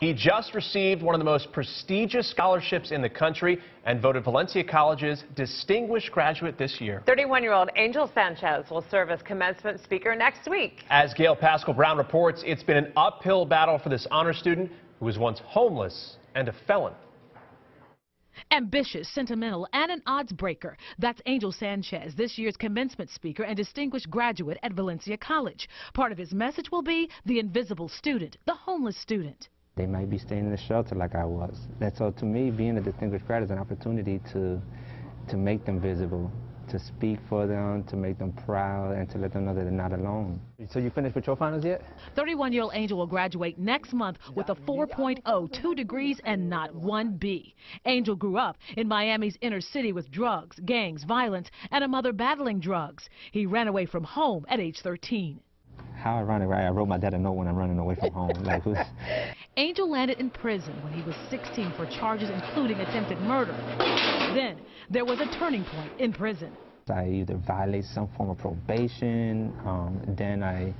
He just received one of the most prestigious scholarships in the country and voted Valencia College's Distinguished Graduate this year. 31-year-old Angel Sanchez will serve as commencement speaker next week. As Gail Paschall Brown reports, it's been an uphill battle for this honor student who was once homeless and a felon. Ambitious, sentimental, and an odds breaker. That's Angel Sanchez, this year's commencement speaker and distinguished graduate at Valencia College. Part of his message will be the invisible student, the homeless student. They might be staying in the shelter like I was. And so to me, being a distinguished grad is an opportunity to, to make them visible, to speak for them, to make them proud, and to let them know that they're not alone. So you finished with your finals yet? 31-year-old Angel will graduate next month with a 4.0, two degrees, and not one B. Angel grew up in Miami's inner city with drugs, gangs, violence, and a mother battling drugs. He ran away from home at age 13 how ironic, right? I wrote my dad a note when I'm running away from home. like, who's... Angel landed in prison when he was 16 for charges including attempted murder. Then there was a turning point in prison. I either violate some form of probation, um, then I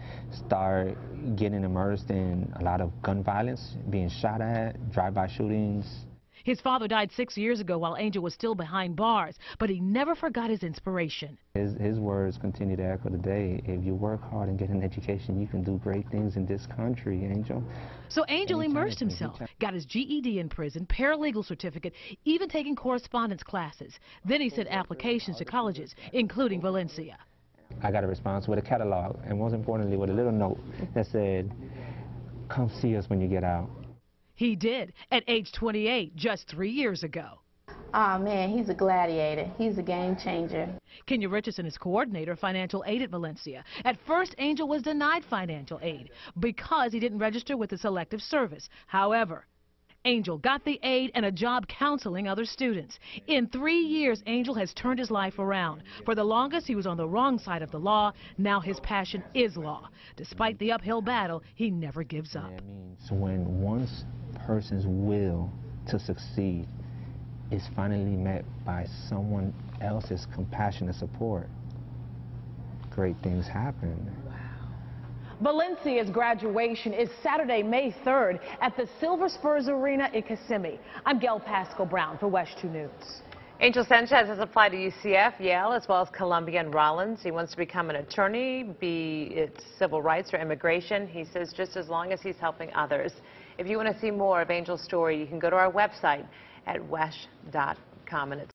start getting immersed in a lot of gun violence, being shot at, drive-by shootings, his father died six years ago while Angel was still behind bars, but he never forgot his inspiration. His, his words continue to echo today. If you work hard and get an education, you can do great things in this country, Angel. So Angel immersed himself, got his GED in prison, paralegal certificate, even taking correspondence classes. Then he sent applications to colleges, including Valencia. I got a response with a catalog, and most importantly, with a little note that said, come see us when you get out. He did at age 28, just three years ago. Oh man, he's a gladiator. He's a game changer. Kenya Richardson is coordinator of financial aid at Valencia. At first, Angel was denied financial aid because he didn't register with the selective service. However, Angel got the aid and a job counseling other students. In three years, Angel has turned his life around. For the longest, he was on the wrong side of the law. Now his passion is law. Despite the uphill battle, he never gives up. When one person's will to succeed is finally met by someone else's compassionate support, great things happen. Valencia's graduation is Saturday, May 3rd at the Silver Spurs Arena in Kissimmee. I'm Gail Paschall Brown for WESH 2 News. Angel Sanchez has applied to UCF, Yale, as well as Columbia and Rollins. He wants to become an attorney, be it civil rights or immigration. He says just as long as he's helping others. If you want to see more of Angel's story, you can go to our website at wesh.com.